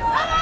Come on!